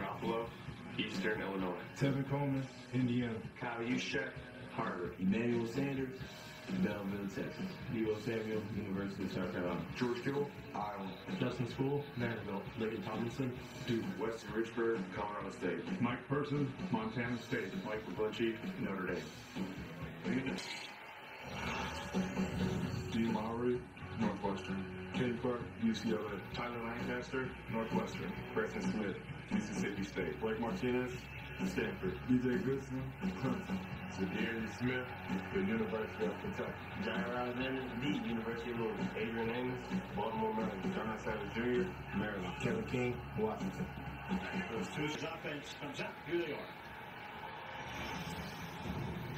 Garoppolo, Eastern Illinois. Tevin Coleman, Indiana. Kyle Juszczyk, Harvard. Emmanuel Sanders, Belleville, Texas. Deebo Samuel, University of South Carolina. George Kittle, Iowa. Justin Skule, Maryville. Laken Tomlinson, Duke, Weston Richburg, Colorado State. Mike Person, Montana State. Mike McGlinchey, Notre Dame. UCLA. Tyler Lancaster, Northwestern. Preston Smith, Mississippi State. Blake Martinez, Stanford. DJ Goodson, Clemson. Za'Darius Smith, the University of Kentucky. Jaire Alexander, the University of Louisville. Adrian Amos, Baltimore, Maryland. John Savage Jr., Maryland. Kevin King, Washington. Those two offense comes out. Here they are.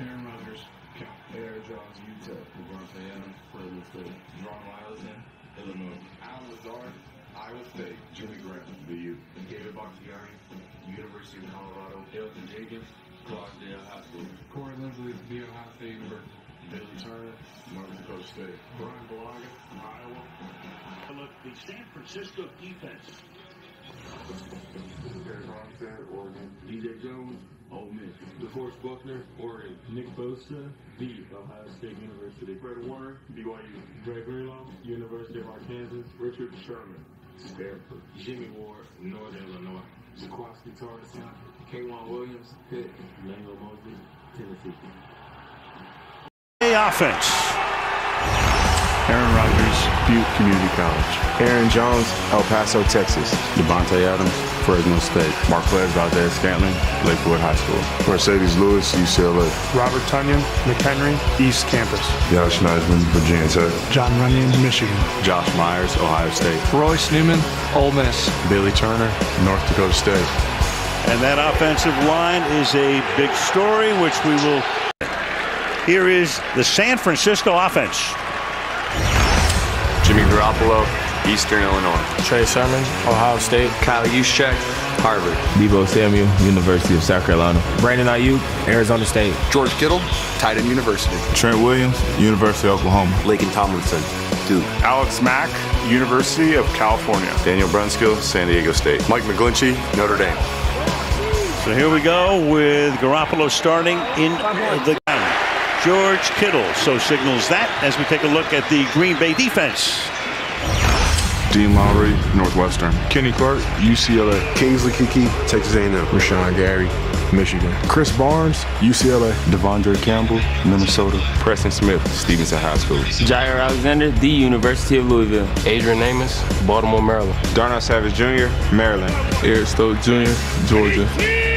Aaron Rodgers, Cal. Aaron Jones, Utah. Davante Adams, Fresno State. Ron Wilson, Illinois. Allen Lazard, Iowa State. Jimmy Graham, VU. David Bakhtiari, University of Colorado. Elton Jacobs, Clarksdale High School. Corey Linsley, The Ohio State University. Billy Turner, North Dakota State. Brian Bulaga, Iowa. Look, the San Francisco defense. Eric Oregon. DJ Jones, Ole Miss. DeForest Buckner, Oregon. Nick Bosa, the Ohio State University. Fred Warner, BYU. Dre Greenlaw, University of Arkansas. Richard Sherman, Stanford. Jimmy Ward, Northern Illinois. Zaquaski Tarleton. K'Waun Williams, Pitt. Lando Mosley, Tennessee. The offense. Aaron Rodgers, Butte Community College. Aaron Jones, El Paso, Texas. Davante Adams, Fresno State. Marquez Valdes-Scantling, Lakewood High School. Marcedes Lewis, UCLA. Robert Tonyan, McHenry, East Campus. Josh Neisman, Virginia Tech. Jon Runyan, Michigan. Josh Myers, Ohio State. Royce Newman, Ole Miss. Billy Turner, North Dakota State. And that offensive line is a big story, which we will. Here is the San Francisco offense. Jimmy Garoppolo, Eastern Illinois. Trey Sermon, Ohio State. Kyle Juszczyk, Harvard. Deebo Samuel, University of South Carolina. Brandon Aiyuk, Arizona State. George Kittle, Titan University. Trent Williams, University of Oklahoma. Laken Tomlinson, Duke. Alex Mack, University of California. Daniel Brunskill, San Diego State. Mike McGlinchey, Notre Dame. So here we go with Garoppolo starting in the ground. George Kittle so signals that as we take a look at the Green Bay defense. Dean Lowry, Northwestern. Kenny Clark, UCLA. Kingsley Keke, Texas A&M. Rashan Gary, Michigan. Krys Barnes, UCLA. De'Vondre Campbell, Minnesota. Preston Smith, Stevenson High School. Jaire Alexander, the University of Louisville. Adrian Amos, Baltimore, Maryland. Darnell Savage Jr., Maryland. Eric Stokes Jr., Georgia.